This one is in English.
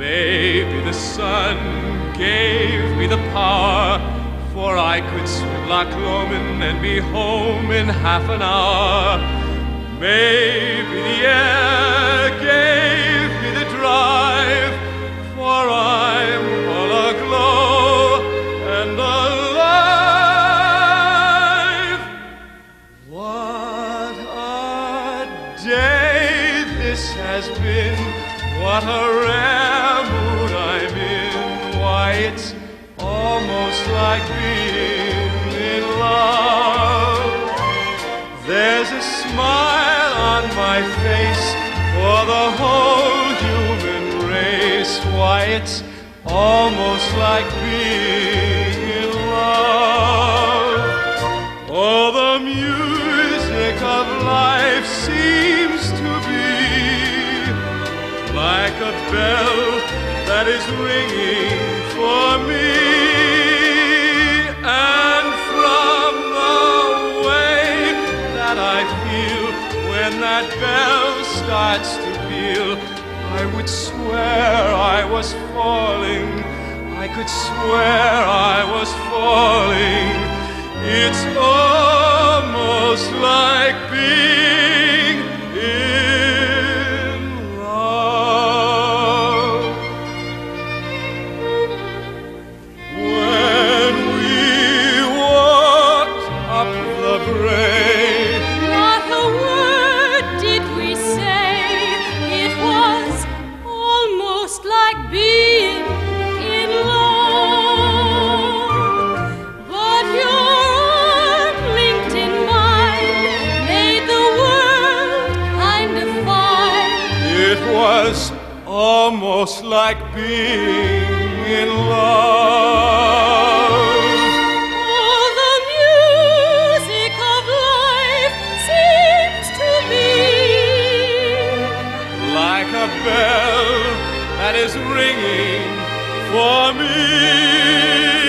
the sun gave me the power, for I could swim Loch Lomond and be home in half an hour. Maybe the air gave me the drive, for I'm all aglow and alive. What a day this has been! What a rare mood I'm in! Why, it's almost like being in love. There's a smile on my face for the whole human race. Why, it's almost like being in love. Oh, the music of life seems to be like a bell that is ringing for me. And from the way that I feel when that bell starts to peal, I would swear I was falling. I could swear I was falling. It's almost almost like being in love. All the music of life seems to be like a bell that is ringing for me.